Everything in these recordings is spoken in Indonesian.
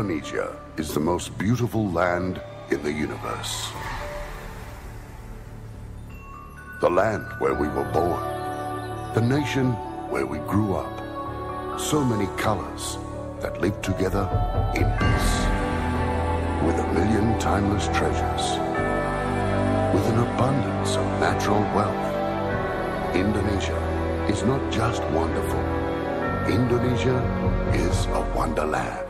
Indonesia is the most beautiful land in the universe. The land where we were born. The nation where we grew up. So many colors that live together in peace. With a million timeless treasures. With an abundance of natural wealth. Indonesia is not just wonderful. Indonesia is a wonderland.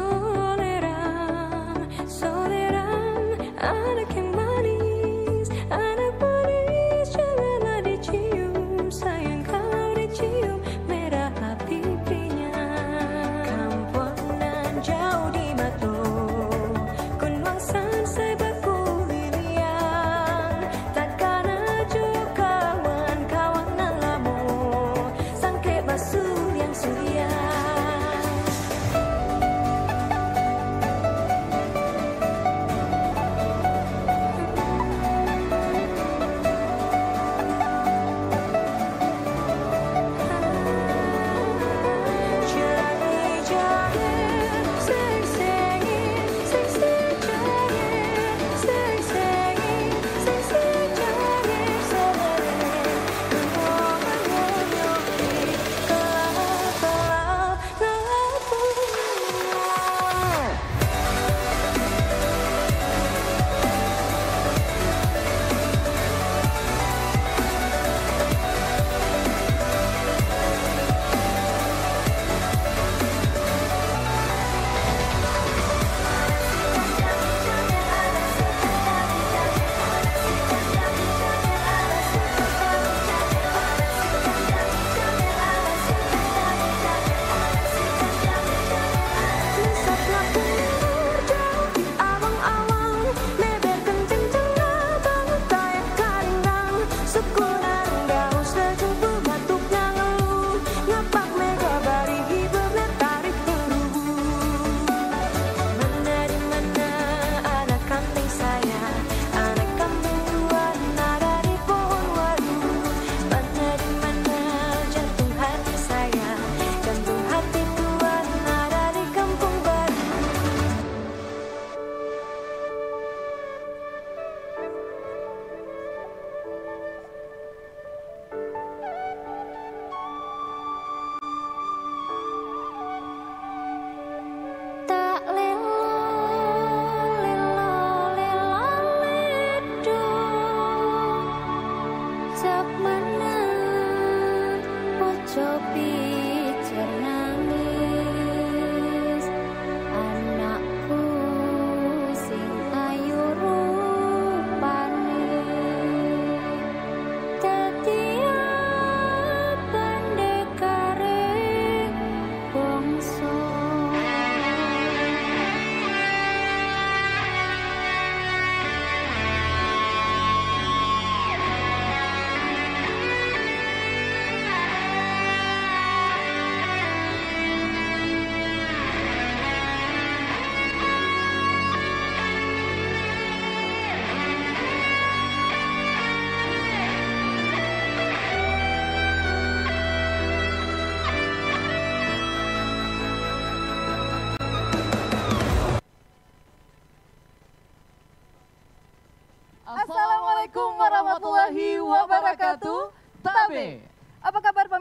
네. 네.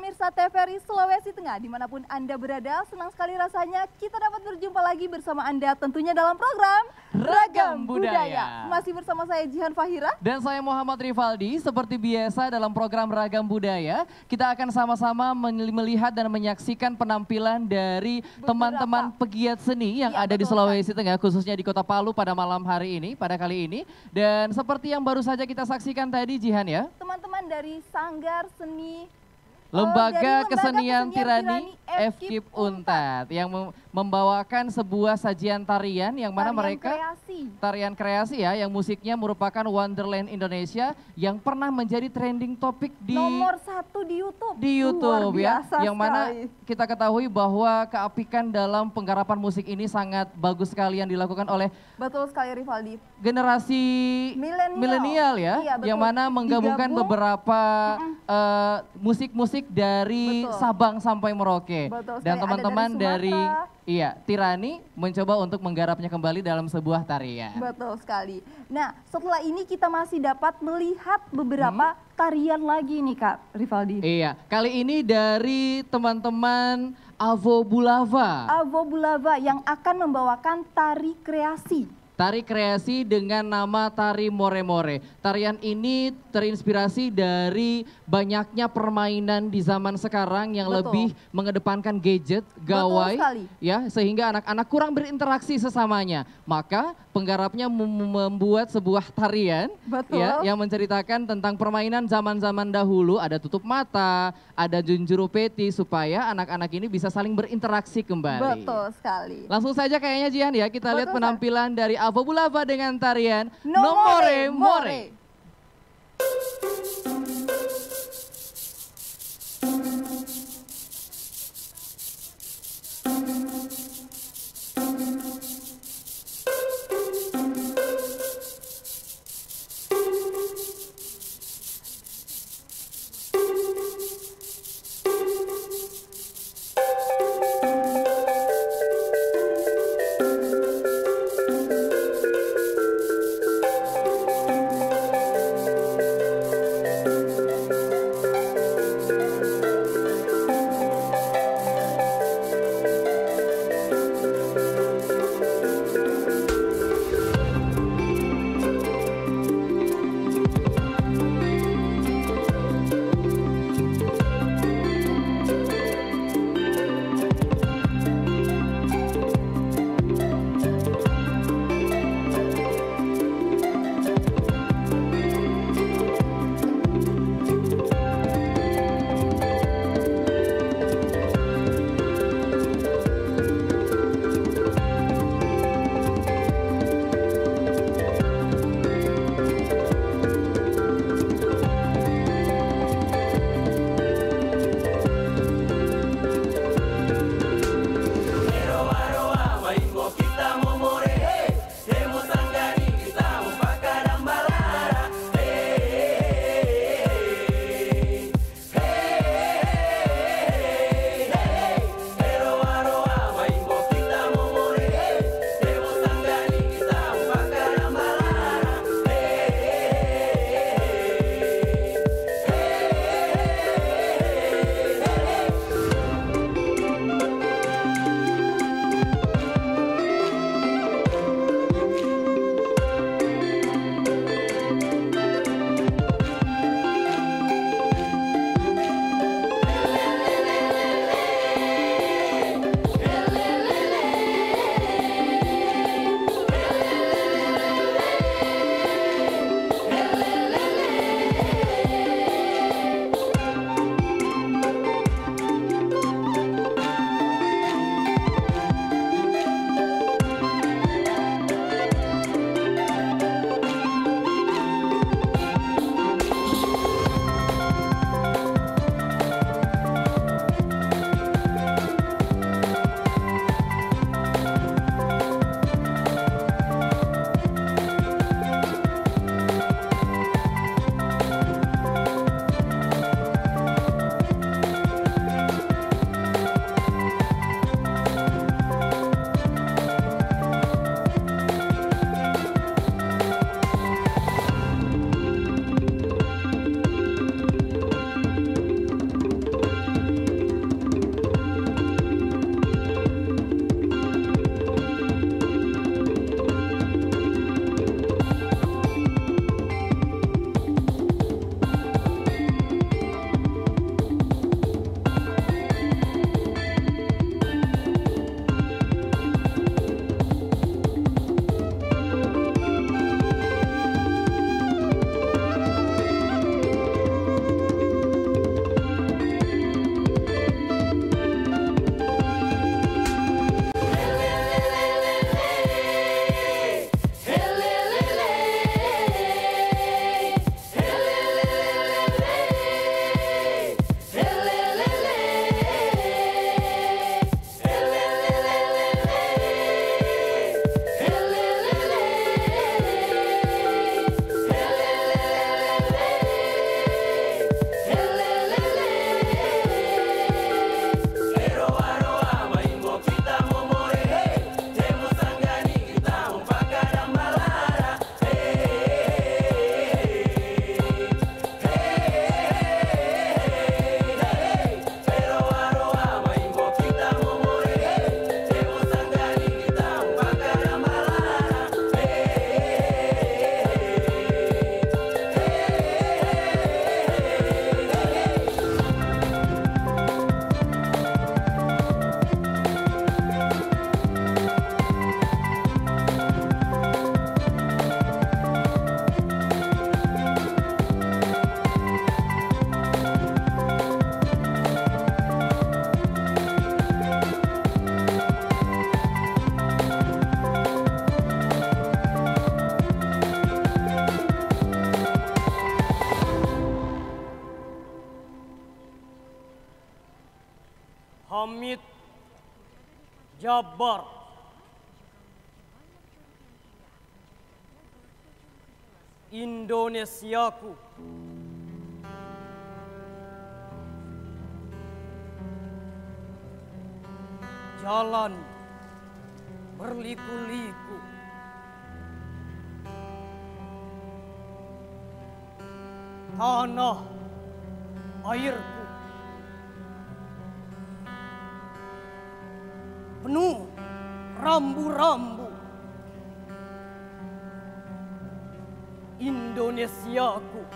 Pemirsa TVRI Sulawesi Tengah di mana pun Anda berada, senang sekali rasanya kita dapat berjumpa lagi bersama Anda tentunya dalam program Ragam Budaya. Masih bersama saya Jihan Fahira. Dan saya Muhammad Rivaldi, seperti biasa dalam program Ragam Budaya, kita akan sama-sama melihat dan menyaksikan penampilan dari teman-teman pegiat seni yang Iya, ada di Sulawesi Tengah, khususnya di Kota Palu pada malam hari ini, pada kali ini. Dan seperti yang baru saja kita saksikan tadi, Jihan ya, Teman-teman dari Sanggar Seni Lembaga dari Lembaga Kesenian Kesenian Tirani FKIP Untat yang mem- membawakan sebuah sajian tarian yang mana Tarian mereka kreasi. tarian kreasi ya yang musiknya merupakan Wonderland Indonesia yang pernah menjadi trending topik di nomor satu di YouTube. di YouTube Luar ya yang mana sekali. kita ketahui bahwa keapikan dalam penggarapan musik ini sangat bagus sekali yang dilakukan oleh Betul sekali Rivaldi. generasi Milenial. ya Iya, betul. yang mana menggabungkan Digabung. beberapa eh, musik-musik dari Betul. Sabang sampai Merauke Betul dan teman-teman dari dari, iya Tirani mencoba untuk menggarapnya kembali dalam sebuah tarian. Betul sekali. Nah, setelah ini kita masih dapat melihat beberapa Hmm? tarian lagi nih Kak Rivaldi. Iya, kali ini dari teman-teman Avo Bulava. Avo Bulava yang akan membawakan tari kreasi. Tari kreasi dengan nama Tari More More. Tarian ini terinspirasi dari banyaknya permainan di zaman sekarang yang Betul. lebih mengedepankan gadget, gawai, ya sehingga anak-anak kurang berinteraksi sesamanya. Maka penggarapnya mem- membuat sebuah tarian Betul. ya yang menceritakan tentang permainan zaman-zaman dahulu, ada tutup mata, ada junjuru peti supaya anak-anak ini bisa saling berinteraksi kembali. Betul sekali. Langsung saja kayaknya Jihan ya, kita lihat Betul, penampilan dari Avo Bulava dengan tarian Nomore Nomore More. Hamid Jabar Indonesiaku. Jalan berliku-liku. Tanah airku penuh rambu-rambu. Indonesiaku.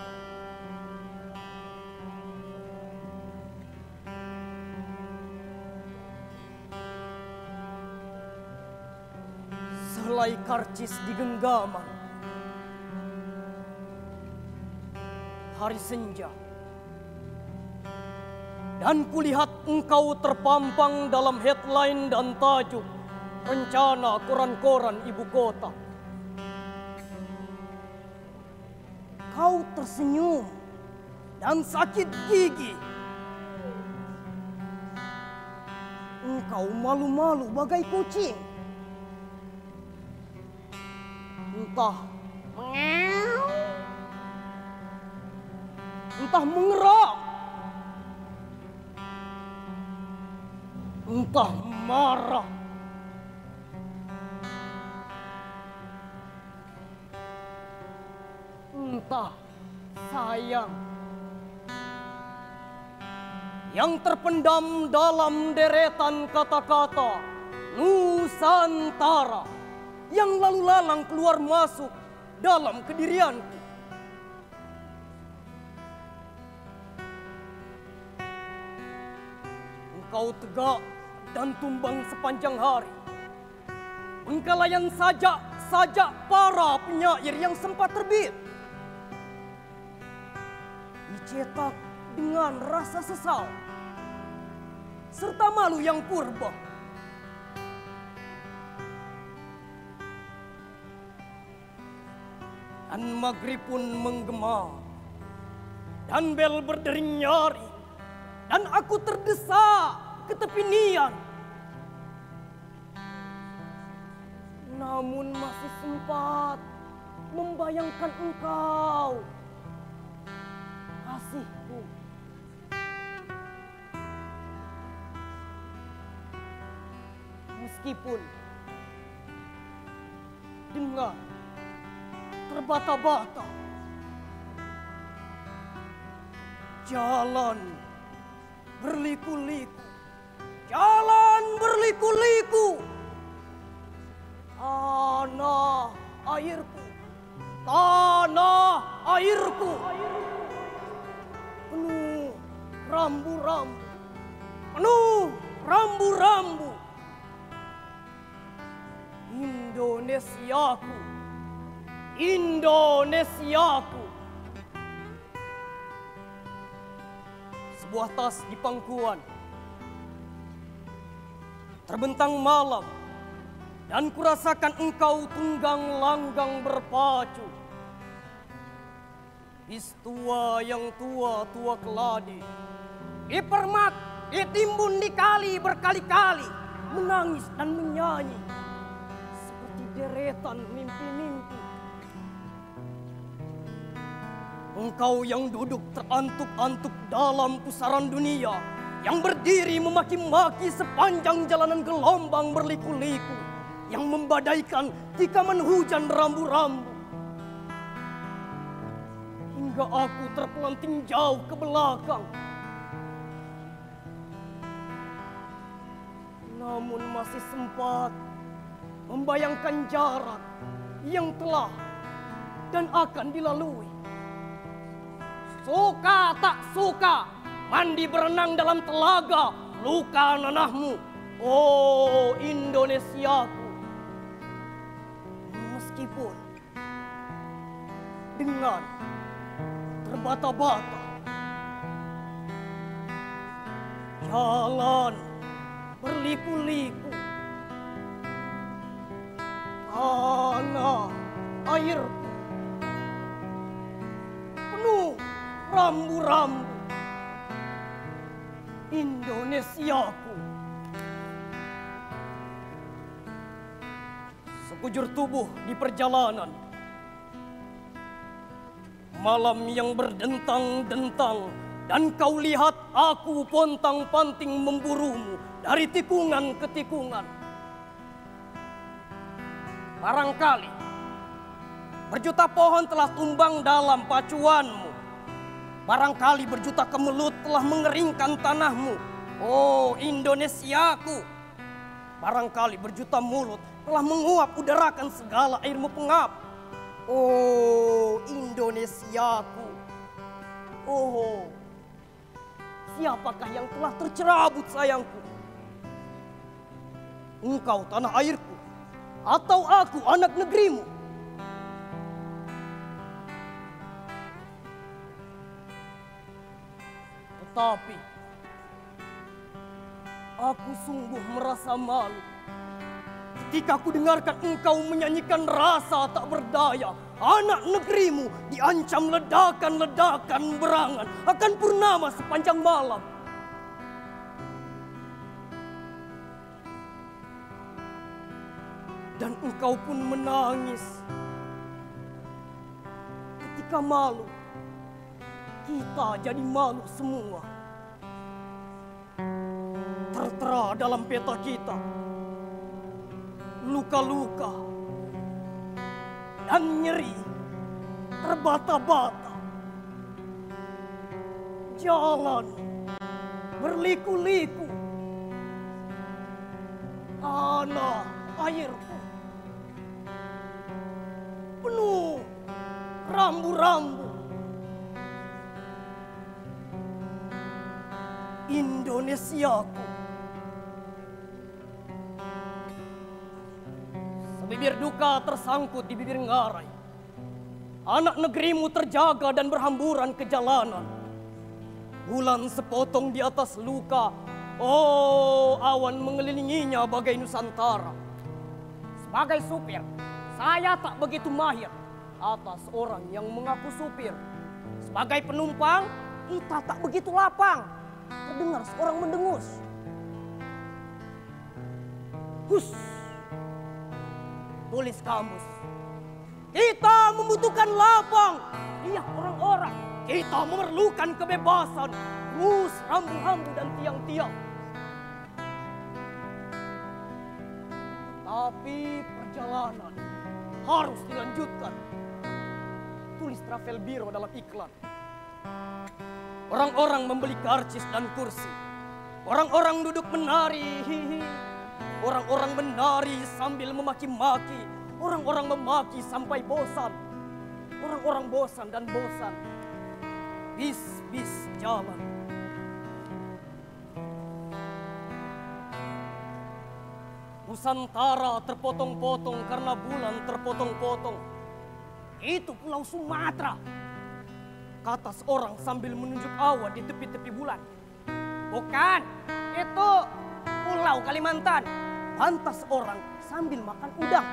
Selai karcis di genggaman. Hari senja dan kulihat engkau terpampang dalam headline dan tajuk rencana koran-koran ibu kota. Kau tersenyum dan sakit gigi. Engkau malu-malu bagai kucing. Entah entah mengerang, entah marah. Entah sayang. Yang terpendam dalam deretan kata-kata Nusantara yang lalu lalang keluar masuk dalam kedirianku. Engkau tegak dan tumbang sepanjang hari. Penggalayan sajak sajak para penyair yang sempat terbit. Dicetak dengan rasa sesal. Serta malu yang purba. Dan maghrib pun menggema. Dan bel berdering nyari. Dan aku terdesak ke tepi nian. Namun masih sempat membayangkan engkau. Kasihku. Meskipun dengan terbata-bata jalan berliku-liku jalan berliku-liku tanah airku. Tanah airku. Penuh rambu-rambu. Penuh rambu-rambu. Indonesiaku. Indonesiaku. Sebuah tas di pangkuan. Terbentang malam dan kurasakan engkau tunggang langgang berpacu. Istua yang tua tua keladi. Dipermak ditimbun di kali berkali-kali. Menangis dan menyanyi. Seperti deretan mimpi-mimpi. Engkau yang duduk terantuk-antuk dalam pusaran dunia. Yang berdiri memaki-maki sepanjang jalanan gelombang berliku-liku yang membadaikan jika menhujan rambu-rambu. Hingga aku terpelanting jauh ke belakang. Namun masih sempat membayangkan jarak yang telah dan akan dilalui. Suka tak suka, mandi berenang dalam telaga, luka nanahmu. Oh Indonesiaku. Meskipun dengan terbata-bata, jalan berliku-liku, tanah airku penuh rambu-rambu Indonesiaku sekujur tubuh di perjalanan. Malam yang berdentang-dentang dan kau lihat aku pontang-panting memburumu dari tikungan ke tikungan. Barangkali berjuta pohon telah tumbang dalam pacuanmu. Barangkali berjuta kemelut telah mengeringkan tanahmu. Oh Indonesiaku. Barangkali berjuta mulut telah menguap udarakan segala airmu pengap. Oh Indonesiaku. Oh siapakah yang telah tercerabut sayangku? Engkau tanah airku atau aku anak negerimu? Tetapi aku sungguh merasa malu ketika aku dengarkan engkau menyanyikan rasa tak berdaya. Anak negerimu diancam ledakan-ledakan berangan akan purnama sepanjang malam. Dan engkau pun menangis ketika malu. Kita jadi malu semua. Tertera dalam peta kita luka-luka dan nyeri terbata-bata. Jalan berliku-liku. Tanah airku penuh rambu-rambu. Indonesiaku. Sebibir duka tersangkut di bibir ngarai. Anak negerimu terjaga dan berhamburan ke jalanan. Bulan sepotong di atas luka. Oh, awan mengelilinginya bagai Nusantara. Sebagai supir, saya tak begitu mahir atas orang yang mengaku supir. Sebagai penumpang, kita tak begitu lapang. Terdengar seorang mendengus. Hus, tulis kamus. Kita membutuhkan lapang. Lihat orang-orang. Kita memerlukan kebebasan. Mus, rambu-rambu dan tiang-tiang. Tapi perjalanan harus dilanjutkan. Tulis travel biro dalam iklan. Orang-orang membeli karcis dan kursi. Orang-orang duduk menari. Orang-orang menari sambil memaki-maki. Orang-orang memaki sampai bosan. Orang-orang bosan dan bosan. Bis-bis jalan. Nusantara terpotong-potong karena bulan terpotong-potong. Itu pulau Sumatera. Kata seorang sambil menunjuk awan di tepi-tepi bulan. Bukan, itu pulau Kalimantan. Pantas orang sambil makan udang.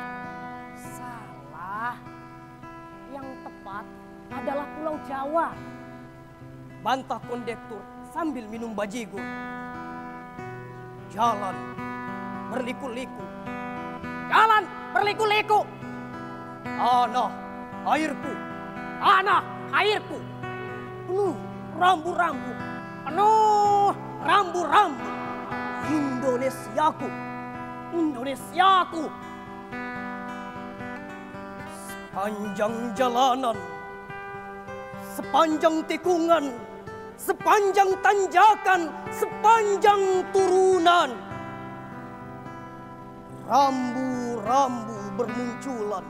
Salah. Yang tepat adalah pulau Jawa. Bantah kondektur sambil minum bajigur. Jalan berliku-liku. Jalan berliku-liku. Tanah airku. Tanah airku. Penuh rambu-rambu. Penuh rambu-rambu. Indonesiaku. Indonesiaku. Sepanjang jalanan. Sepanjang tikungan. Sepanjang tanjakan. Sepanjang turunan rambu-rambu bermunculan.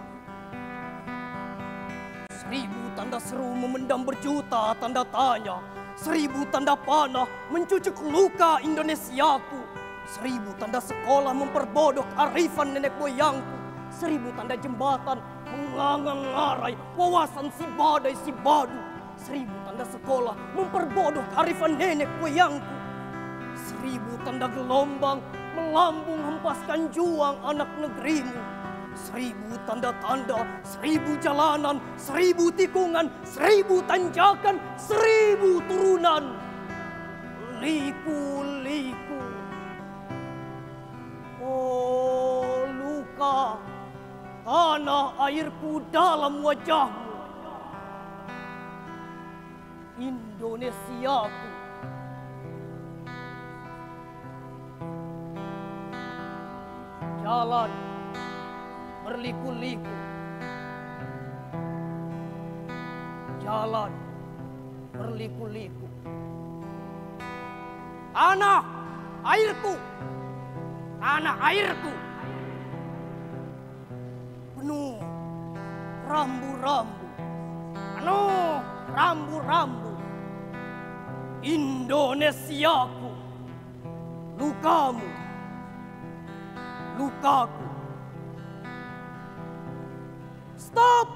Seribu tanda seru memendam berjuta tanda tanya. Seribu tanda panah mencucuk luka Indonesiaku. Seribu tanda sekolah memperbodok arifan nenek moyangku. Seribu tanda jembatan mengangang ngarai wawasan si badai si badu. Seribu tanda sekolah memperbodok arifan nenek moyangku. Seribu tanda gelombang melambung hempaskan juang anak negerimu. Seribu tanda-tanda, seribu jalanan, seribu tikungan, seribu tanjakan, seribu turunan. Liku-liku. Luka, tanah airku dalam wajahmu. Indonesiaku. Jalan berliku-liku. Jalan berliku-liku. Tanah airku. Tanah airku. Penuh rambu-rambu. Penuh rambu-rambu. Indonesiaku. Lukamu. Lukaku. Stop!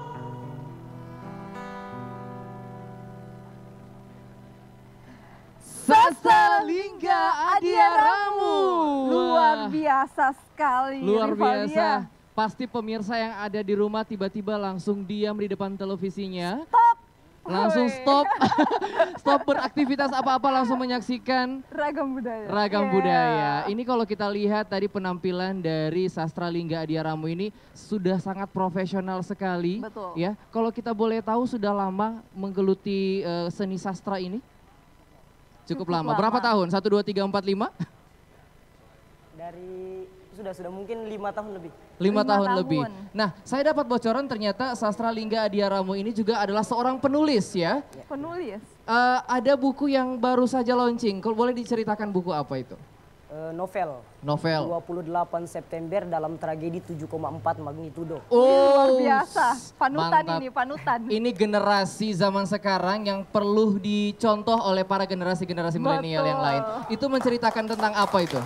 Sasalingga Adiaramu. Luar biasa sekali. Luar Rivaldia. Pasti pemirsa yang ada di rumah tiba-tiba langsung diam di depan televisinya. Stop. Langsung stop. stop beraktivitas apa-apa langsung menyaksikan Ragam budaya. Ragam Yeah. budaya. Ini kalau kita lihat tadi penampilan dari Sastra Lingga Adiaramu ini sudah sangat profesional sekali. Betul. Ya, kalau kita boleh tahu sudah lama menggeluti eh, seni sastra ini? Cukup, Cukup lama. lama. Berapa tahun? 1 2 3 4 5? Dari sudah sudah mungkin lima tahun lebih. Lima Lima tahun, tahun. lebih. Nah, saya dapat bocoran ternyata Sastra Lingga Adiaramu ini juga adalah seorang penulis ya. Penulis. Eh, ada buku yang baru saja launching. Kalau boleh diceritakan buku apa itu? Eh, novel. Novel. 28 September dalam tragedi 7,4 magnitudo. Luar Oh, biasa. Panutan mantap. ini, panutan. Ini generasi zaman sekarang yang perlu dicontoh oleh para generasi-generasi milenial yang lain. Itu menceritakan tentang apa itu?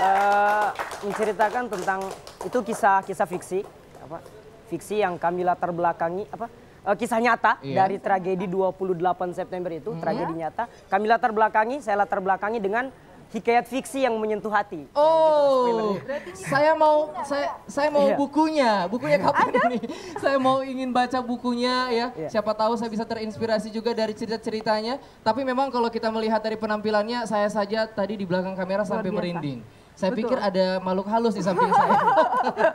Eh, menceritakan tentang itu kisah kisah fiksi apa fiksi yang kami latar belakangi apa eh, kisah nyata Iya. dari tragedi 28 September itu tragedi nyata kami latar belakangi saya latar belakangi dengan hikayat fiksi yang menyentuh hati Oh, saya mau saya saya mau Iya. bukunya. Bukunya kapan nih? Saya mau ingin baca bukunya ya. Iya. Siapa tahu saya bisa terinspirasi juga dari cerita-ceritanya. Tapi memang kalau kita melihat dari penampilannya, saya saja tadi di belakang kamera sampai biasa. merinding. Saya Betul. pikir ada makhluk halus di samping saya.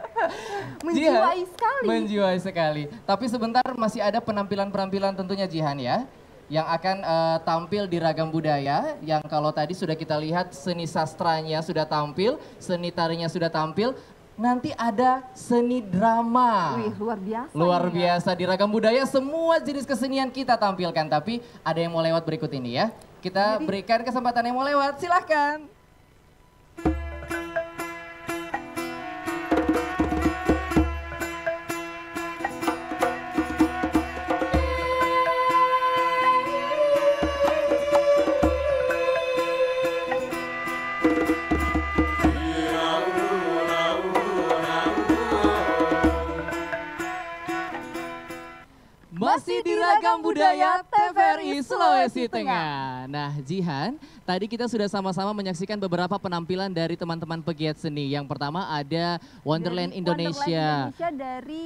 Menjiwai Jihan, sekali. Menjiwai sekali. Tapi sebentar masih ada penampilan-penampilan tentunya Jihan ya. Yang akan eh, tampil di ragam budaya. Yang kalau tadi sudah kita lihat seni sastranya sudah tampil, seni tarinya sudah tampil. Nanti ada seni drama. Wih, luar biasa. Luar ya. biasa di ragam budaya semua jenis kesenian kita tampilkan. Tapi ada yang mau lewat berikut ini ya. Kita berikan kesempatan yang mau lewat. Silahkan. Masih di Ragam Budaya TVRI Sulawesi Tengah. Nah, Jihan, tadi kita sudah sama-sama menyaksikan beberapa penampilan dari teman-teman pegiat seni. Yang pertama ada Wonderland Dari Indonesia. Wonderland Indonesia dari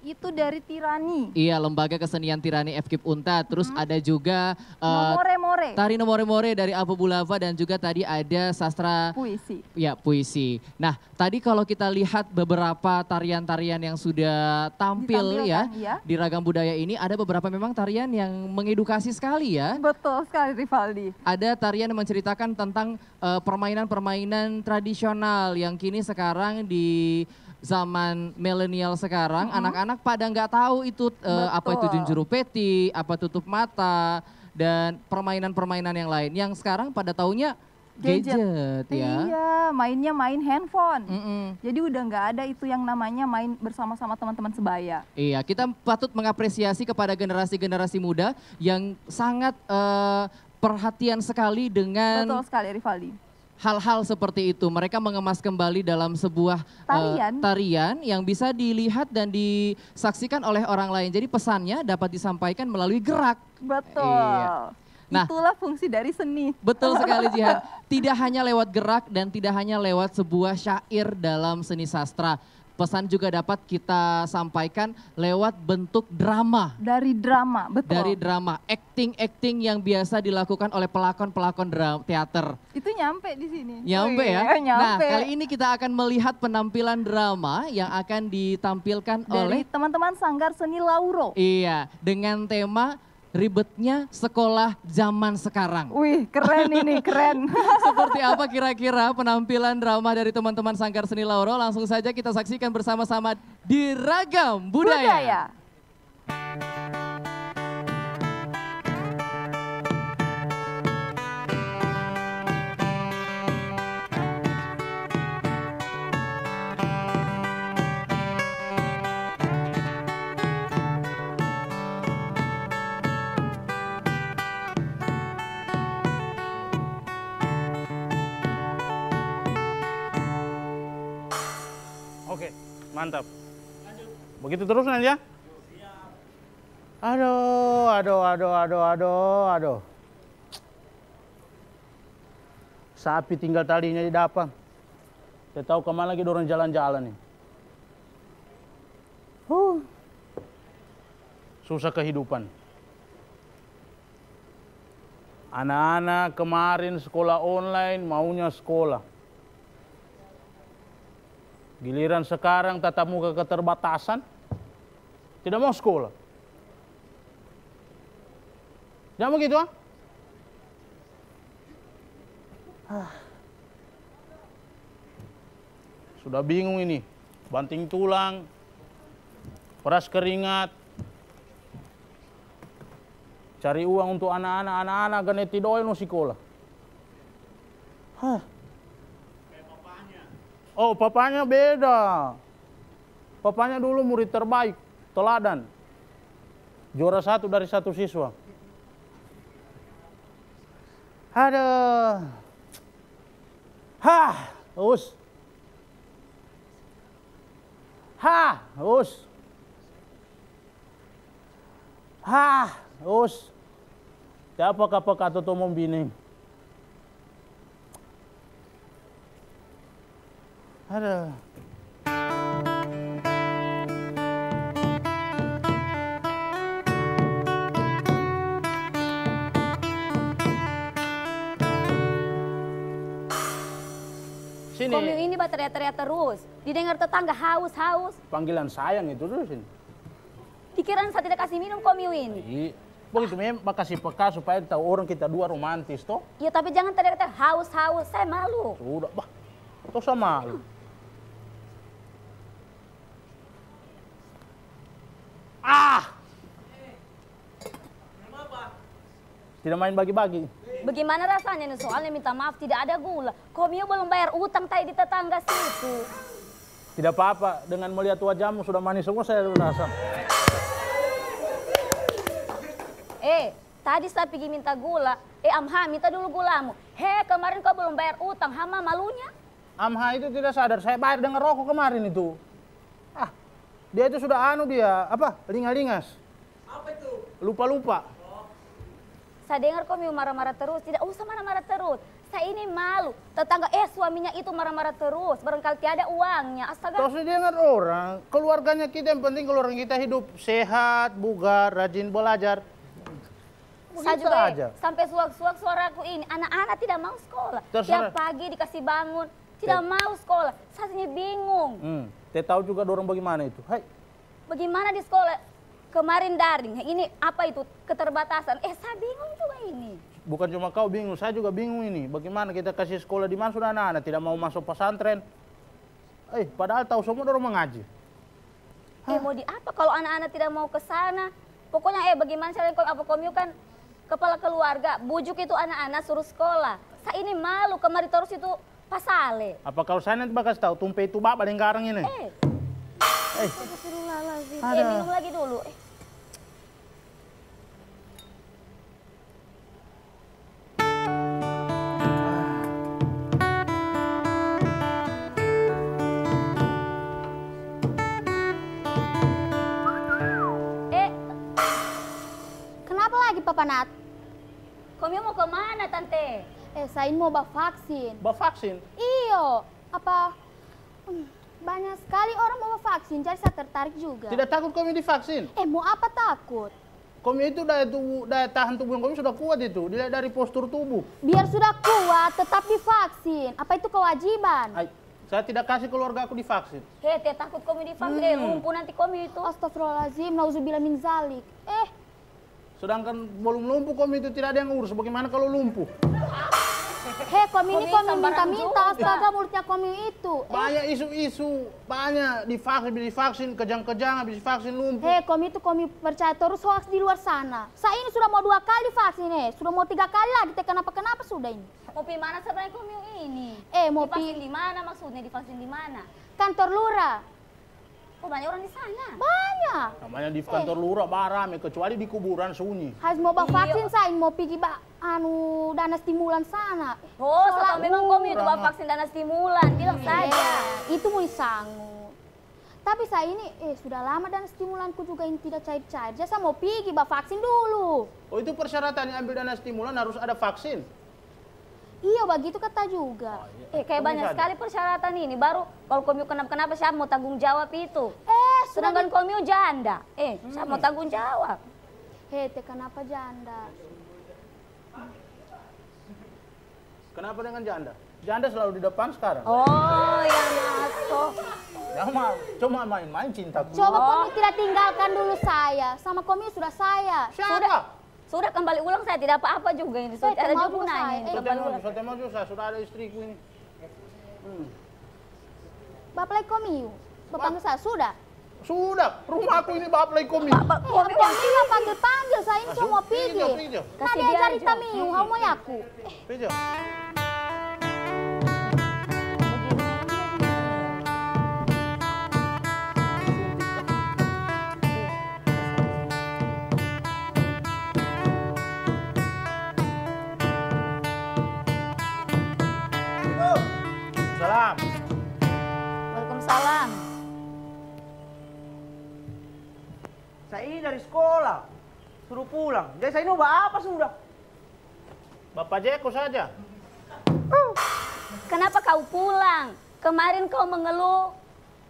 itu dari Tirani. Iya, Lembaga Kesenian Tirani FKIP Unta. Terus ada juga eh, Nomore-more. Tari Nomore-More dari Abu Bulava dan juga tadi ada sastra Puisi. Ya, puisi. Nah, tadi kalau kita lihat beberapa tarian-tarian yang sudah tampil ya, ya. di ragam budaya ini, ada beberapa memang tarian yang mengedukasi sekali ya. Betul sekali Rivaldi. Ada tarian menceritakan tentang eh, permainan-permainan tradisional yang kini sekarang di zaman milenial sekarang, anak-anak pada nggak tahu itu eh, apa itu junjuru peti, apa tutup mata, dan permainan-permainan yang lain. Yang sekarang pada taunya Gadget. gadget, ya. Iya, mainnya main handphone. Mm-mm. Jadi udah nggak ada itu yang namanya main bersama-sama teman-teman sebaya. Iya, kita patut mengapresiasi kepada generasi-generasi muda yang sangat eh, perhatian sekali dengan Betul sekali Rivaldi. hal-hal seperti itu. Mereka mengemas kembali dalam sebuah eh, Tarian. tarian yang bisa dilihat dan disaksikan oleh orang lain. Jadi pesannya dapat disampaikan melalui gerak. Betul. Iya. Nah. Itulah fungsi dari seni. Betul sekali Jihan. Tidak hanya lewat gerak dan tidak hanya lewat sebuah syair dalam seni sastra. Pesan juga dapat kita sampaikan lewat bentuk drama. Dari drama, betul. Dari drama, acting-acting yang biasa dilakukan oleh pelakon-pelakon teater. Itu nyampe di sini. Nyampe ya. Oh iya, Nah, nyampe. kali ini kita akan melihat penampilan drama yang akan ditampilkan oleh dari teman-teman Sanggar Seni Lauro. Iya, dengan tema ribetnya sekolah zaman sekarang. Wih, keren ini, keren. Seperti apa kira-kira penampilan drama dari teman-teman Sanggar Seni Lauro? Langsung saja kita saksikan bersama-sama di Ragam Budaya. Budaya. Oke, mantap. Begitu terus ya? Aduh, aduh, aduh, aduh, aduh, aduh. Sapi tinggal talinya di dapan. Saya tahu ke mana lagi dorong jalan-jalan nih. Huh. Susah kehidupan. Anak-anak kemarin sekolah online maunya sekolah. Giliran sekarang tatap muka keterbatasan, tidak mau sekolah. Jangan begitu ah. Ah. Sudah bingung ini, banting tulang, peras keringat, cari uang untuk anak-anak, anak-anak ganti no sekolah. Hah. Oh, papanya beda. Papanya dulu murid terbaik, teladan. Juara satu dari satu siswa. Aduh. Hah, us. Hah, us. Hah, us. Siapa kapal kata tuh membining? Aduh. Sini. Komio ini bah teriak-teriak terus. Didengar tetangga haus-haus. Panggilan sayang itu dulu sini. Pikiran saya tidak kasih minum komio ini. Begitu memang kasih peka supaya tahu orang kita dua romantis toh. Ya tapi jangan teriak-teriak haus-haus. Saya malu. Sudah, bah. Toh sama lu. Ah! Tidak main bagi-bagi. Bagaimana rasanya nih soalnya minta maaf tidak ada gula. Komio belum bayar utang tadi di tetangga situ. Tidak apa-apa, dengan melihat wajahmu sudah manis semua saya sudah rasa. Eh, tadi saya pergi minta gula. Eh, Amha, minta dulu gulamu. He, kemarin kau belum bayar utang. Hama malunya. Amha itu tidak sadar, saya bayar dengan rokok kemarin itu. Dia itu sudah anu dia, apa, lingas-lingas. Apa itu? Lupa-lupa. Saya dengar komio marah-marah terus. Tidak usah marah-marah terus. Saya ini malu. Tetangga, eh suaminya itu marah-marah terus. Barangkali tiada uangnya. Astaga. Terus dengan orang, keluarganya kita yang penting keluarga kita hidup sehat, bugar, rajin belajar. Saya juga aja. sampai suak-suak suaraku ini. Anak-anak tidak mau sekolah. Terserah. Tiap pagi dikasih bangun. Tidak mau sekolah. Saya ini bingung. Hmm, saya tahu juga dorong bagaimana itu. Hai, Bagaimana di sekolah? Kemarin daring. Ini apa itu? Keterbatasan. Eh saya bingung juga ini. bukan cuma kau bingung, saya juga bingung ini. Bagaimana kita kasih sekolah di mana sudah anak-anak tidak mau masuk pesantren. Eh, padahal tahu semua dorong mengaji. Eh mau di apa kalau anak-anak tidak mau ke sana? Pokoknya eh bagaimana caranya kau apa komio kan kepala keluarga. Bujuk itu anak-anak suruh sekolah. Saya ini malu kemarin terus itu pasale. Apa kalau saya nanti bakal tahu tumpe itu bak paling garang ini? Eh. Eh. Eh minum lagi dulu. Eh. Eh, Kenapa lagi Papa Nat? komio mau ke mana tante? Eh, saya ini mau bak vaksin. Bak vaksin. Iyo, apa? Hmm, Banyak sekali orang mau vaksin, jadi saya tertarik juga. Tidak takut kami divaksin? Eh, mau apa takut? Kami itu daya, tubuh, daya tahan tubuh kami sudah kuat itu, dilihat dari postur tubuh. Biar sudah kuat, tetap divaksin. Apa itu kewajiban? Ay, saya tidak kasih keluarga aku divaksin. Hei, teh takut komi divaksin, eh, Hmm. lumpuh nanti komi itu. Astagfirullahaladzim, nauzubillah min zalik. Eh, Sedangkan belum lumpuh kami itu tidak ada yang urus. Bagaimana kalau lumpuh? hei komi ini Komi komi minta-minta, astaga mulutnya komi itu. Eh, Banyak isu-isu, banyak divaksin, habis divaksin, kejang-kejang, habis divaksin lumpuh. hei komi itu komi percaya terus hoax di luar sana. Saya ini sudah mau dua kali vaksin, eh. Sudah mau tiga kali lagi, kenapa-kenapa sudah ini. Mau pi mana sebenarnya komi ini? Eh, mau divaksin pi- di mana maksudnya? Divaksin di mana? Kantor lurah, Oh, banyak orang di sana. banyak. Namanya di kantor lurah barame, kecuali di kuburan sunyi. Harus mau bak Iya. vaksin saya, mau pergi bak anu dana stimulan sana. Oh, so, memang komi itu bawa vaksin dana stimulan, bilang saja. Eh, itu mau sanggup. Tapi saya ini, eh sudah lama dan stimulanku juga yang tidak cair-cair. Jadi saya mau pergi bak vaksin dulu. Oh itu persyaratannya ambil dana stimulan harus ada vaksin. Iya begitu kata juga. Eh, kayak banyak sekali persyaratan ini. Baru kalau komi kenapa-kenapa siapa mau tanggung jawab itu? Eh, sudah Sedangkan komi janda. Eh, siapa mau tanggung jawab? Hei, teh kenapa janda? Kenapa dengan janda? Janda selalu di depan sekarang. Oh, yang masuk. Jangan ma- cuma main-main cintaku. Coba komi tidak tinggalkan dulu saya. Sama komi sudah saya. Siapa? Sudah kembali ulang saya tidak apa-apa juga ini. Eh, Sudah ada mau juga saya. nanya ini. Eh, Kembali maju, ulang. sote maju, saya sudah ada istriku ini. Bapak lagi komi yuk. Bapak panggil saya, sudah. Sudah, rumahku ini bapak komi. Eh, komi nggak panggil-panggil, saya ini cuma mau Pergi. Nah, dia dia cari tamiu, mau mau aku. Pergi, Dari sekolah. Suruh pulang. Jadi saya ini ubah apa sudah? Bapak Jeko saja. Kenapa kau pulang? Kemarin kau mengeluh.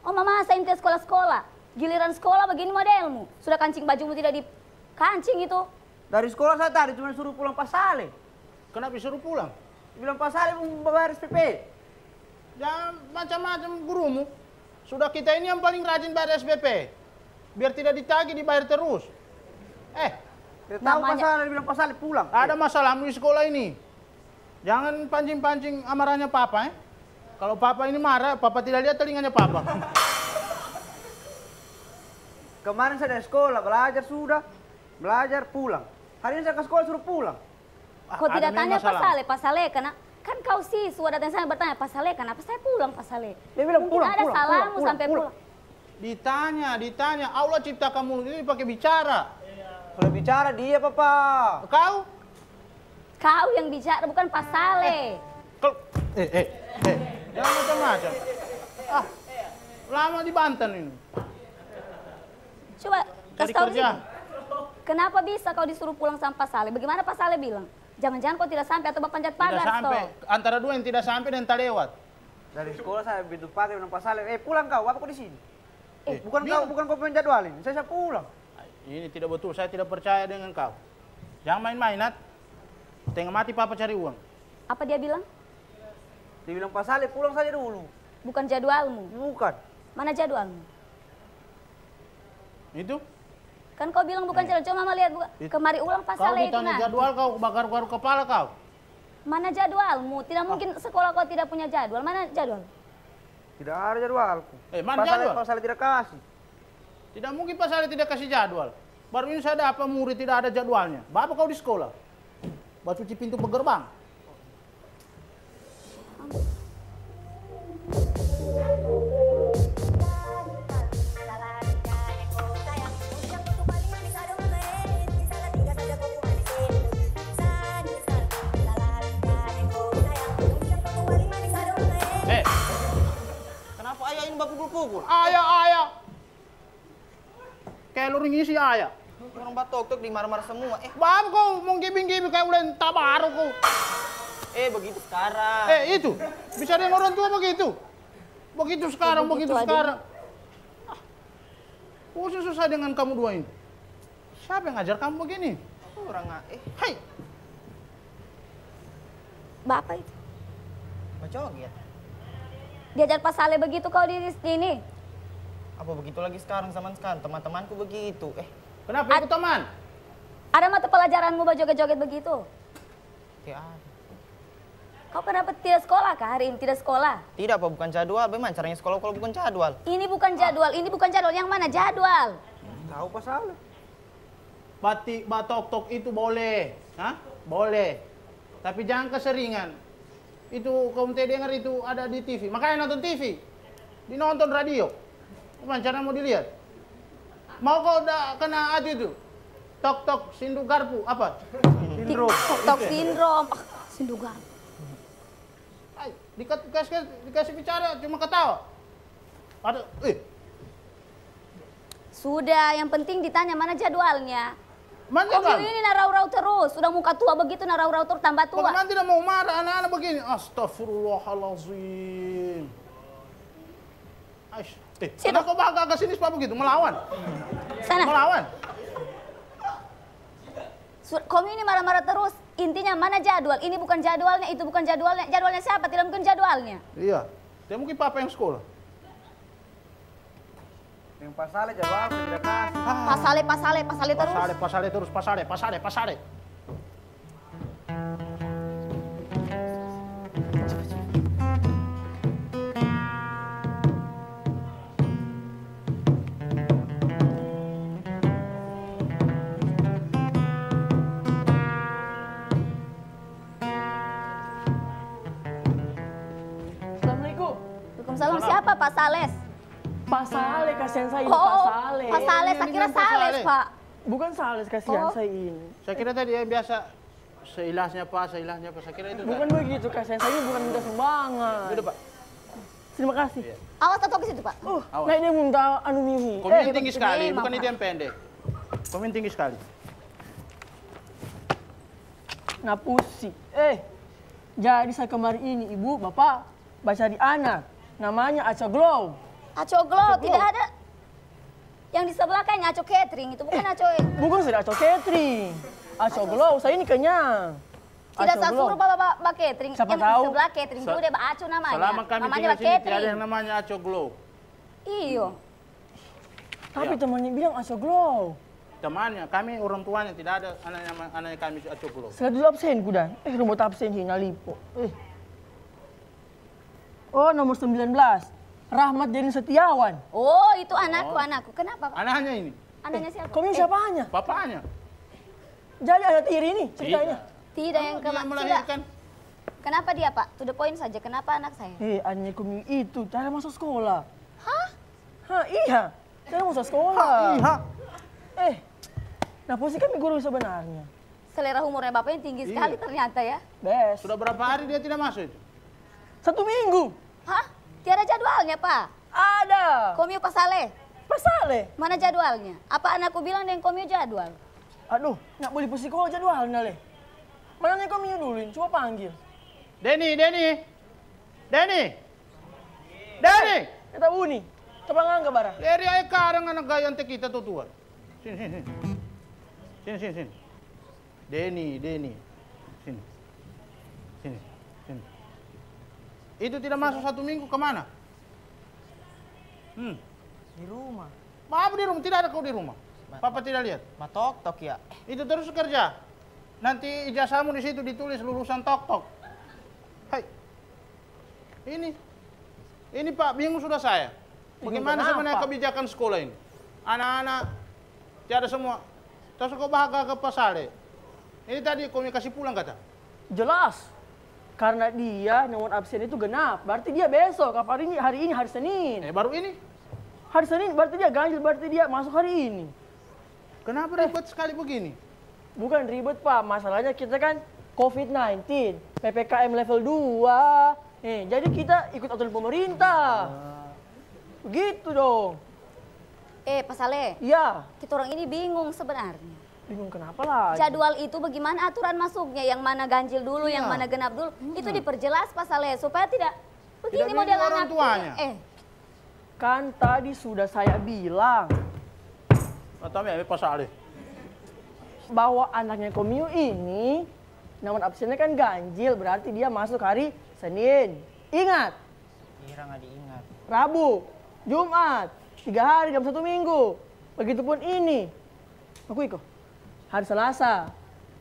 Oh mama saya inti sekolah-sekolah. Giliran sekolah begini modelmu. Sudah kancing bajumu tidak dikancing itu. Dari sekolah saya tadi cuma suruh pulang Pak Saleh. Kenapa disuruh pulang? Bilang Pak Saleh mau bayar SPP. Jangan macam-macam gurumu. Sudah kita ini yang paling rajin bayar SPP. Biar tidak ditagih dibayar terus. Eh, Dia tahu Namanya- Saleh, bilang Pak Saleh pulang. ada masalahmu di sekolah ini. Jangan pancing-pancing amarahnya papa eh. Kalau papa ini marah, papa tidak lihat telinganya papa. Kemarin saya dari sekolah, belajar sudah. Belajar, pulang. Hari ini saya ke sekolah suruh pulang. Ah, Kau ada tidak tanya Pak masalah. Saleh, Pak Saleh karena kan kau siswa datang saya bertanya Pak Saleh kenapa saya pulang Pak Saleh? Dia bilang Mungkin pulang, ada pulang, salahmu pulang, sampai pulang. pulang. Ditanya, ditanya. Allah ciptakan mulut ini pakai bicara. Kalau bicara dia, Papa. Kau? Kau yang bicara bukan Pak Saleh. Kal eh, eh, eh. Jangan macam-macam. Ah, lama di Banten ini. Coba kasih tahu sini. Kenapa bisa kau disuruh pulang sama Pak Saleh? Bagaimana Pak Saleh bilang? Jangan-jangan kau tidak sampai atau bapak panjat Tidak pagar sampai. toh. Antara dua yang tidak sampai dan tak lewat. Dari sekolah saya begitu pakai bilang Pak Saleh, eh pulang kau, apa kau di sini? Eh, bukan dia- kau, bukan kau penjadwalin. Saya saya pulang. Ini tidak betul, saya tidak percaya dengan kau. Jangan main-main, Nat. Tengah mati papa cari uang. Apa dia bilang? Dia bilang Pak Saleh pulang saja dulu. Bukan jadwalmu. Bukan. Mana jadwalmu? Itu? Kan kau bilang bukan jadwal. Coba mama lihat buka. Kemari ulang Pak Kau Saleh itu ditanya nah. jadwal kau bakar-bakar kepala kau. Mana jadwalmu? Tidak mungkin sekolah kau tidak punya jadwal. Mana jadwal? Tidak ada jadwalku. Eh, mana Pak Saleh, jadwal? Pak Saleh tidak kasih. Tidak mungkin Pak Saleh tidak kasih jadwal. Baru ini saya dapat murid tidak ada jadwalnya. Bapak kau di sekolah. Buat cuci pintu gerbang. Kenapa ayah ini baku pukul? ayah, ayah. Kayak lu ngisi ayah. Orang batok tok dimarah-marah semua. Eh, Bapak kau mau gibing-gibing kayak udah tabaru kau. eh begitu sekarang. Eh itu, bisa dengan orang tua begitu. begitu sekarang, Oh, begitu begitu, sekarang. Ah, Pusing susah dengan kamu dua ini. Siapa yang ngajar kamu begini? Orang nggak, eh, Hai, Bapak itu. berjoget. Diajar Pak Saleh begitu kau di sini. Apa begitu lagi sekarang zaman sekarang? Teman-temanku begitu. Eh, kenapa ikut teman? Ada mata pelajaranmu berjoget-joget begitu. kayak ada. Kau kenapa tidak sekolah kah hari ini? Tidak sekolah. Tidak apa bukan jadwal? Bagaimana caranya sekolah kalau bukan jadwal? Ini bukan jadwal, ini bukan jadwal. Yang mana jadwal? Tahu pasal? Batik, batok-tok itu boleh. Hah? Boleh. Tapi jangan keseringan. Itu kamu tidak dengar itu ada di TV. Makanya nonton TV. Dinonton radio. Gimana cara mau dilihat? Mau kau udah kena aja itu? Tok-tok sindu garpu. Apa? Sindrom. TikTok sindrom. Ah, Sindugar. Ay, dikat- dikasih, dikasih bicara cuma ketawa. Ada, eh, Sudah, yang penting ditanya mana jadwalnya. Kan? ini narau-rau terus. Sudah muka tua begitu narau-rau terus tambah tua. Bagaimana tidak mau marah anak-anak begini? Astagfirullahalazim. Aish, eh, kenapa kau bahagia ke sini sebab begitu? Melawan? Sana. Melawan? Kau ini marah-marah terus. Intinya mana jadwal? Ini bukan jadwalnya, itu bukan jadwalnya. Jadwalnya siapa? Tidak mungkin jadwalnya. Iya. Dia mungkin papa yang sekolah. Yang pasale jawab tidak kasih. Pasale, pasale, pasale terus. Pasale, pasale terus, pasale, pasale, pasale. Kasihan saya ini Oh, Pak oh, Saleh. Pak Sales. Saya Ini kira Sales. Pak. Bukan Saleh kasihan Oh. saya ini. Saya kira tadi yang biasa seilahnya pak, seilahnya pak. Saya kira itu. Bukan tadi. begitu kasihan saya ini bukan minta sumbangan. Udah pak. Terima kasih. Awas tato ke situ, Pak. Oh, Awas. nah ini minta anu mihi. Komen Eh, tinggi sekali, memang, bukan itu yang pendek. Komen tinggi sekali. Napusi. Eh, jadi saya kemarin ini ibu, bapak baca di anak. Namanya Aca Glow. Aco Glow, tidak ada. Yang di sebelah kayaknya Aco Catering, itu bukan Aco. Bukan sudah Aca Catering. Aca Glow, saya ini kenyang. Tidak Aco saya suruh Bapak Bapak Bapak Catering. Siapa yang tahu. di sebelah Catering, dia Pak Aco namanya. Selama kami namanya tinggal sini tidak ada yang namanya Aco Glow. Iyo. Tapi Ya. temannya bilang Aca Glow. Temannya, kami orang tuanya tidak ada anaknya anaknya kami Aco Glow. Saya dulu absen kuda. Eh, remote absen hina lipo. Eh. Oh, nomor 19. Rahmat Derin Setiawan. Oh, itu anakku, anakku. Kenapa, Pak? Anaknya ini, Anaknya siapa? Ini Eh, siapanya? bapaknya. Jadi ada tiri ini ceritanya. Tidak yang Dia kema- tidak. melahirkan. Kenapa dia, Pak? To the point saja. Kenapa anak saya? Eh, anaknya kumi itu cara masuk sekolah. Hah? Hah, iya. Cara masuk sekolah. Iya. Eh, nah posisi kami guru sebenarnya. Selera humornya Bapaknya tinggi sekali Iya. ternyata ya. Best. Sudah berapa hari dia tidak masuk itu? Satu minggu. Hah? Tiada jadwalnya, Pak. Ada. Komio. Pak Saleh. Mana jadwalnya? Apa anakku bilang dengan komio jadwal? Aduh, nggak boleh sekolah jadwalnya leh. Mana nih kami duluin, coba panggil. Denny, Denny. Denny. Denny. Kita uni. Coba ngangga bara. Dari ay karang anak gayang kita tutuan. Sini, sini, sini. Sini, sini, sini. Denny, Denny. Sini. Sini, sini. Itu tidak masuk satu minggu ke mana? Hmm. Di rumah. Maaf di rumah, tidak ada kau di rumah. Papa tidak lihat. Matok tok ya. Itu terus kerja. Nanti ijazahmu di situ ditulis lulusan tok tok. Hai. Ini. Ini Pak, bingung sudah saya. Bagaimana sebenarnya kebijakan sekolah ini? Anak-anak tiada semua. Terus kau bahagia ke pasale. Ini tadi komunikasi pulang kata. Jelas. Karena dia nomor absen itu genap. Berarti dia besok. Apa hari ini? Hari ini hari Senin. Eh baru ini. Hari Senin berarti dia ganjil. Berarti dia masuk hari ini. Kenapa ribet sekali begini? Bukan ribet Pak. Masalahnya kita kan COVID-19. PPKM level 2. Eh, jadi kita ikut aturan pemerintah. Begitu dong. Eh, Pak Saleh. Iya. Kita orang ini bingung sebenarnya. Bingung kenapa lah? Jadwal itu bagaimana aturan masuknya? Yang mana ganjil dulu, yang Iya. mana genap dulu. Itu diperjelas Pak Saleh supaya tidak begini Tidak model orang tuanya. Eh, Kan tadi sudah saya bilang Atau ya pasal bahwa anaknya Komiu ini namun absennya kan ganjil berarti dia masuk hari Senin. Ingat, Kira nggak diingat. Rabu, Jumat, tiga hari dalam satu minggu. Begitupun ini. Aku ikut. Hari Selasa,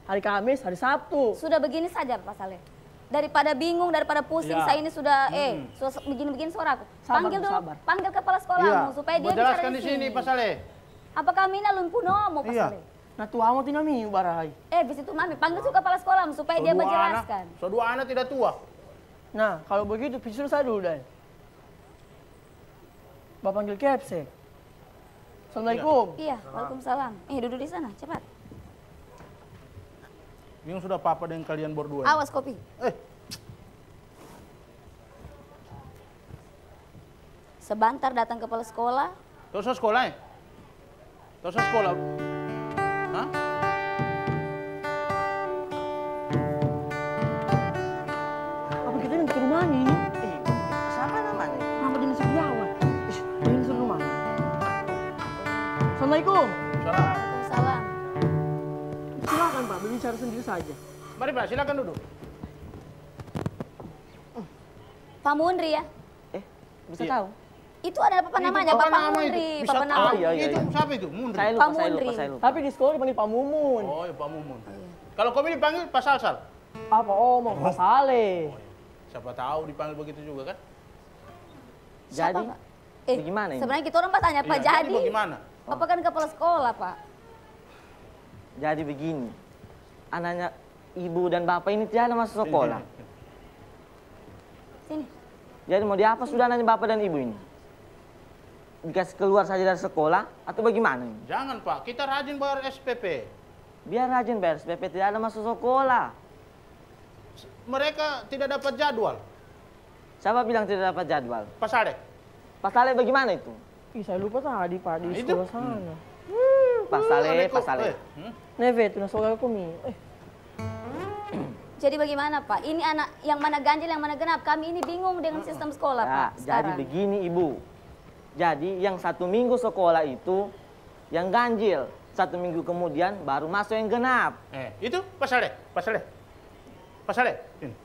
hari Kamis, hari Sabtu. Sudah begini saja Pak Saleh. Daripada bingung, daripada pusing, Ya. saya ini sudah eh sudah begini-begini suara aku. Sabar, panggil dulu, sabar. panggil kepala sekolahmu supaya dia Mau bicara jelaskan di sini, Pak Saleh. Apa kami ini lumpuh nomo Pak Iya. Saleh? Nah tua mau tina mi barai. Eh, bis itu mami panggil tuh kepala sekolahmu supaya dia So, dua menjelaskan. anak, so dua anak tidak tua. Nah kalau begitu pisur saya dulu deh. Bapak panggil Kepsek. Assalamualaikum. Iya, waalaikumsalam. Eh, duduk di sana, cepat. Bingung sudah papa dengan kalian berdua. Awas kopi. Eh. Sebentar datang kepala sekolah. Usah sekolah ya? Kau usah sekolah? Hah? Apa kita ke rumah ini? Eh, siapa namanya? Nama dinas setiawan. Ih, dinas rumah. Assalamualaikum. Pak, berbicara sendiri saja. Mari Pak, silakan duduk. Pak Mundri ya? Bisa Iya. tahu? Itu ada apa namanya? Papa Bapak nama itu. Mundri. Bisa tahu. nama. iya, iya, Itu iya. siapa itu? Mundri. Saya lupa, Pak saya lupa, saya lupa. Tapi di sekolah dipanggil Pak Mumun. Oh, ya Pak Mumun. Kalau kau ini dipanggil Pak Salsal. Apa omong? Pak Saleh. Siapa tahu dipanggil begitu juga kan? Siapa, Jadi, Pak? Eh, bagaimana ini? sebenarnya kita orang Pak tanya, Pak, Iya, jadi? bagaimana? Bapak kan kepala sekolah, Pak. Jadi begini, anaknya ibu dan bapak ini tidak ada masuk sekolah. Sini. Jadi mau diapa sudah anaknya bapak dan ibu ini? Dikasih keluar saja dari sekolah atau bagaimana ini? Jangan Pak, kita rajin bayar SPP. Biar rajin bayar SPP tidak ada masuk sekolah. Mereka tidak dapat jadwal. Siapa bilang tidak dapat jadwal? Pak Saleh. Pak Saleh bagaimana itu? Ih, saya lupa tadi Pak di Nah, itu. sekolah sana. Pak Saleh, Aleko- Pak Saleh. eh, hmm? Neve, itu saudara kami. Eh, Jadi bagaimana, Pak? Ini anak yang mana ganjil, yang mana genap. Kami ini bingung dengan sistem sekolah, Ya, Pak. jadi Sekarang. begini ibu. Jadi yang satu minggu sekolah itu yang ganjil. Satu minggu kemudian baru masuk yang genap. Eh, itu Pak Saleh, Pak Saleh. Pak Saleh. Ini.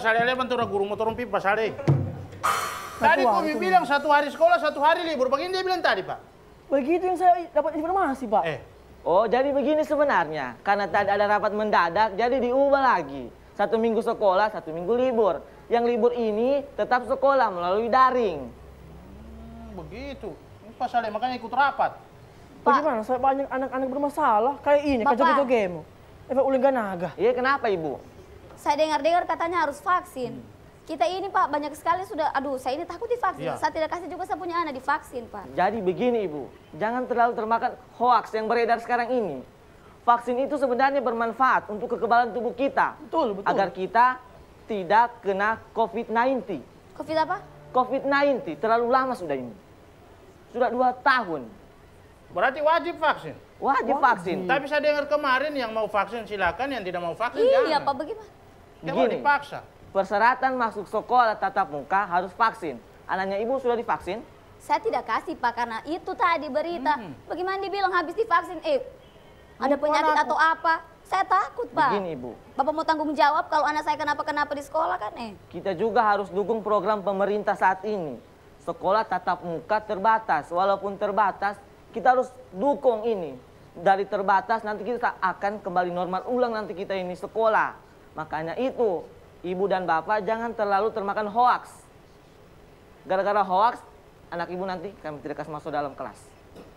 Saleh le bantu guru motor rumpi Pak Saleh. Tadi kami bilang satu hari sekolah, satu hari libur. Begini dia bilang tadi, Pak. Begitu yang saya dapat informasi Pak. Eh, Oh, jadi begini sebenarnya. Karena tadi ada rapat mendadak, jadi diubah lagi. Satu minggu sekolah, satu minggu libur. Yang libur ini tetap sekolah melalui daring. hmm, begitu. Ini Pak Saleh makanya ikut rapat. Bagaimana? Saya banyak anak-anak bermasalah kayak ini, kayak joget Efek uling naga. Iya, kenapa ibu? Saya dengar-dengar katanya harus vaksin. Kita ini, Pak, banyak sekali sudah, aduh, saya ini takut divaksin. Iya. Saya tidak kasih juga saya punya anak divaksin, Pak. Jadi begini ibu, jangan terlalu termakan hoaks yang beredar sekarang ini. Vaksin itu sebenarnya bermanfaat untuk kekebalan tubuh kita. Betul, betul. Agar kita tidak kena COVID-19. Covid apa? COVID-19 terlalu lama sudah ini. Sudah dua tahun. Berarti wajib vaksin. Wajib vaksin. Tapi saya dengar kemarin yang mau vaksin silakan, yang tidak mau vaksin Iya, jangan. Pak, bagaimana? Dia mau dipaksa. Persyaratan masuk sekolah tatap muka harus vaksin. Anaknya ibu sudah divaksin? Saya tidak kasih, Pak, karena itu tadi berita. Hmm. Bagaimana dibilang habis divaksin, eh, ada Lupa penyakit aku. atau apa? Saya takut, Pak. Begini ibu, Bapak mau tanggung jawab kalau anak saya kenapa-kenapa di sekolah kan, eh? kita juga harus dukung program pemerintah saat ini. Sekolah tatap muka terbatas, walaupun terbatas, kita harus dukung ini. Dari terbatas nanti kita akan kembali normal ulang nanti kita ini sekolah. Makanya itu, ibu dan bapak jangan terlalu termakan hoaks. Gara-gara hoaks, anak ibu nanti kami tidak kasih masuk dalam kelas.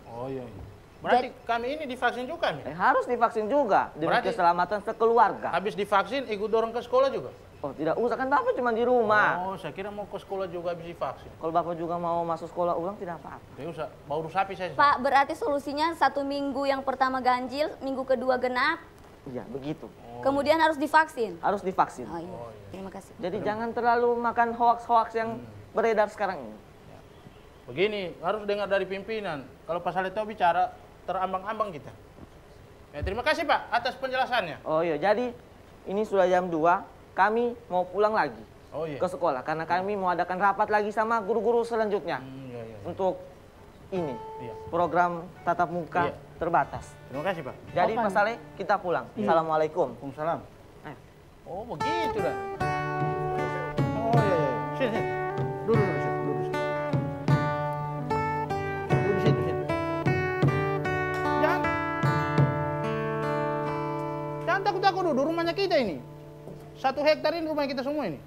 Oh iya. iya. Berarti kami ini divaksin juga, Mi? Eh, harus divaksin juga demi Berarti- keselamatan sekeluarga. Habis divaksin ikut dorong ke sekolah juga? Oh tidak usah kan bapak cuma di rumah. Oh, saya kira mau ke sekolah juga habis divaksin. Kalau bapak juga mau masuk sekolah ulang tidak apa-apa. Tidak usah, baru sapi saya. Pak, berarti solusinya satu minggu yang pertama ganjil, minggu kedua genap, Iya begitu. kemudian harus divaksin. Harus divaksin. Oh iya, terima kasih. Jadi jangan terlalu makan hoax-hoax yang beredar sekarang ini. Begini, harus dengar dari pimpinan. Kalau Pak Saleh tahu bicara, terambang-ambang kita. Ya, terima kasih Pak atas penjelasannya. Oh iya, jadi ini sudah jam 2, kami mau pulang lagi. Oh iya. ke sekolah karena kami mau adakan rapat lagi sama guru-guru selanjutnya Hmm, iya, iya. untuk ini Iya. program tatap muka Iya. Terbatas. Terima kasih Pak. Jadi. Pak Saleh kita pulang. Iya. Assalamualaikum. Waalaikumsalam. Ayo. Oh begitu dah. Oh iya, iya. Sini, sini. Duduk, duduk, situ, duduk, situ. Duduk situ, situ. Jangan. Jangan takut-takut duduk, rumahnya kita ini. Satu hektar ini rumah kita semua ini.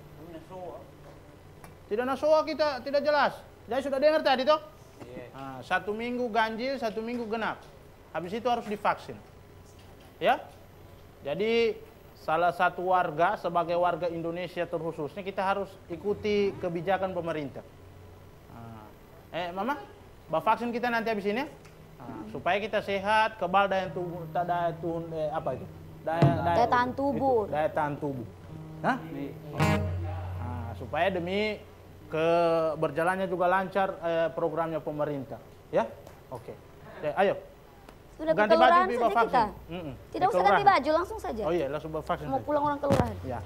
Tidak nasoa kita, tidak jelas. Jadi sudah dengar tadi toh? Nah, satu minggu ganjil, satu minggu genap. Habis itu harus divaksin. Ya? Jadi salah satu warga sebagai warga Indonesia terkhususnya kita harus ikuti kebijakan pemerintah. Nah, eh mama, bah vaksin kita nanti habis ini ya? Nah, supaya kita sehat, kebal daya tubuh, daya tubuh, eh, apa itu? Daya, Daya tahan tubuh. Itu, daya tahan tubuh. Hah? Nah, supaya demi ke berjalannya juga lancar eh, programnya pemerintah, ya? Oke. Oke, ayo. Sudah Ganti baju, saja vaksin. kita. Mm-mm. Tidak Di usah ganti baju, langsung saja. Oh iya, langsung vaksin. Mau saja. pulang orang kelurahan. Ya.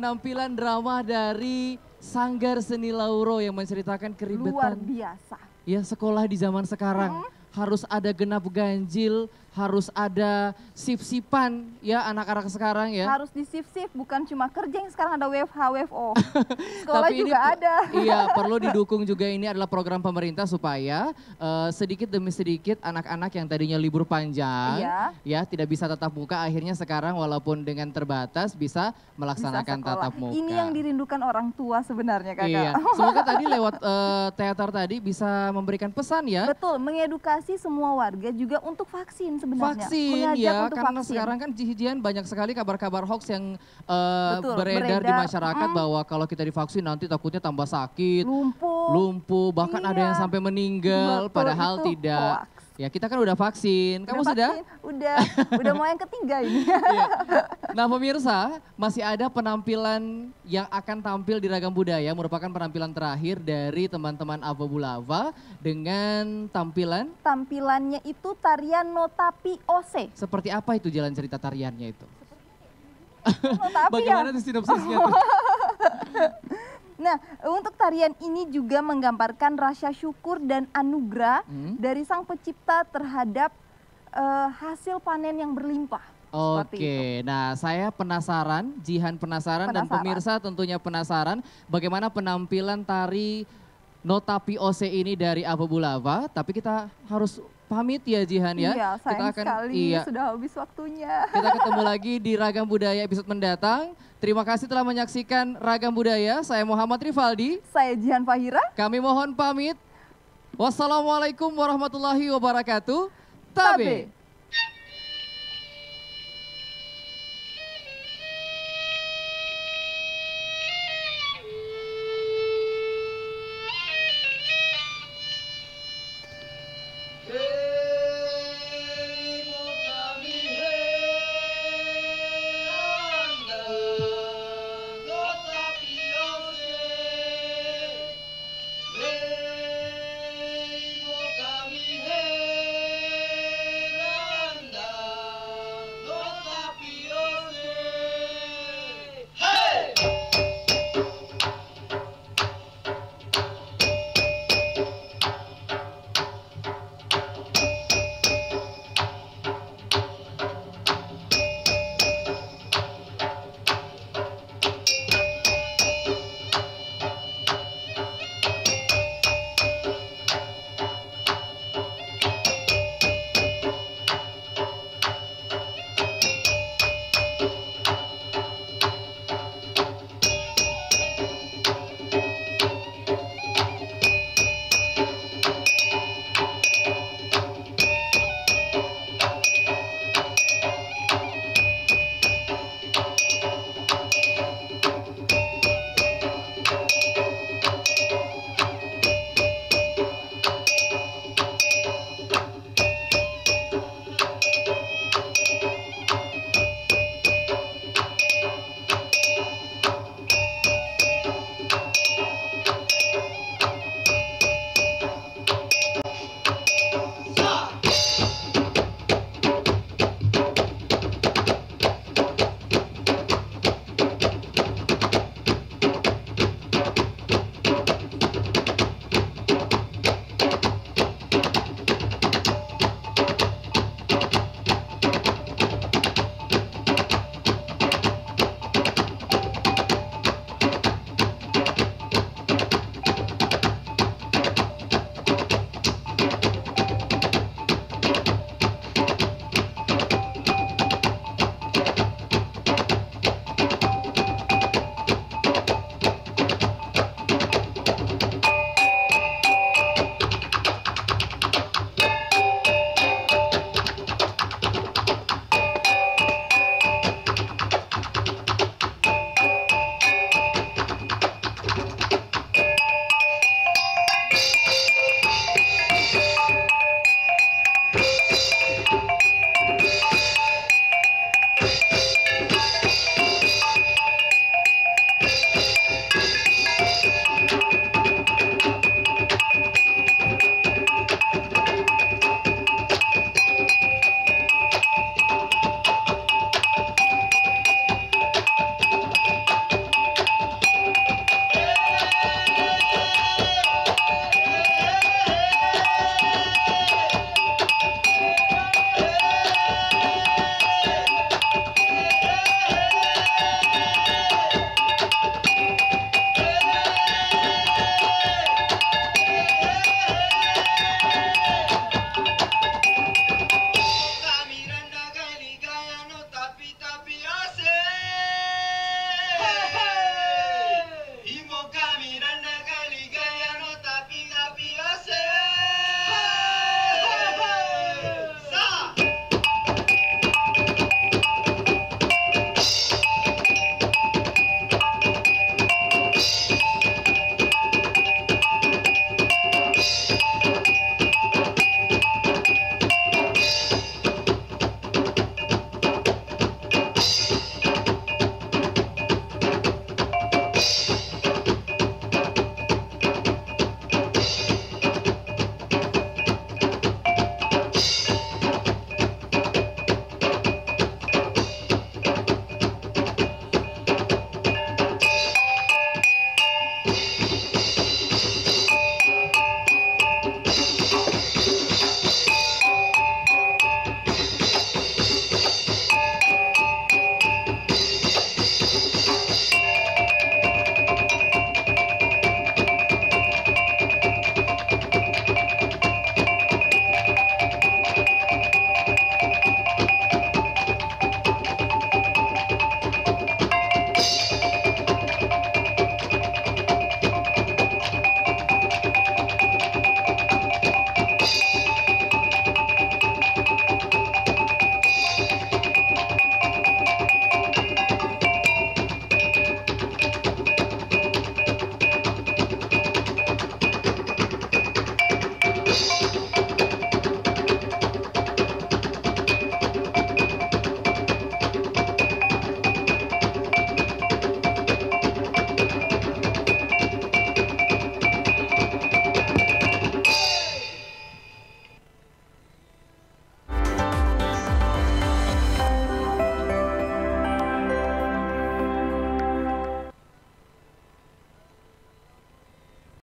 Penampilan drama dari Sanggar Seni Lauro yang menceritakan Luar keribetan biasa. ya sekolah di zaman sekarang. Harus ada genap ganjil, harus ada sip-sipan ya anak-anak sekarang ya. Harus di shift-shift, bukan cuma kerja yang sekarang ada WFH, WFO. Sekolah Tapi ini juga pe- ada. Iya, perlu didukung juga ini adalah program pemerintah supaya eh, sedikit demi sedikit anak-anak yang tadinya libur panjang Iya. ya tidak bisa tatap muka akhirnya sekarang walaupun dengan terbatas bisa Bisa melaksanakan sekolah. tatap muka. Ini yang dirindukan orang tua sebenarnya kakak. Iya, semoga tadi lewat eh, teater tadi bisa memberikan pesan ya. Betul, mengedukasi semua warga juga untuk vaksin sebenarnya. Vaksin Mengajak ya, untuk karena vaksin. sekarang kan jijian banyak sekali kabar-kabar hoax yang eh, Betul, beredar, di beredar. masyarakat Mm. bahwa kalau kita divaksin nanti takutnya tambah sakit, lumpuh, lumpuh, bahkan ada yang Iya. sampai meninggal, Betul, padahal itu tidak. Ya kita kan udah vaksin, kamu Udah sudah? vaksin? Udah, udah mau yang ketiga ini. Iya. Nah pemirsa, masih ada penampilan yang akan tampil di Ragam Budaya, merupakan penampilan terakhir dari teman-teman Ava Bulava dengan tampilan Tampilannya itu tarian notapi OC. seperti apa itu jalan cerita tariannya itu? Notapi Bagaimana ya. tuh sinopsisnya tuh? Nah, untuk tarian ini juga menggambarkan rasa syukur dan anugerah Hmm. dari sang pencipta terhadap eh, hasil panen yang berlimpah. Oke, nah saya penasaran, Jihan penasaran, dan Penasaran. pemirsa tentunya penasaran bagaimana penampilan tari Nota POC ini dari Ava Bulava. Tapi kita harus pamit ya Jihan ya. Iya, sayang kita akan sekali iya, sudah habis waktunya. kita ketemu lagi di Ragam Budaya episode mendatang. Terima kasih telah menyaksikan Ragam Budaya. Saya Muhammad Rifaldi. Saya Jihan Fahira. Kami mohon pamit. Wassalamualaikum warahmatullahi wabarakatuh. Tabe.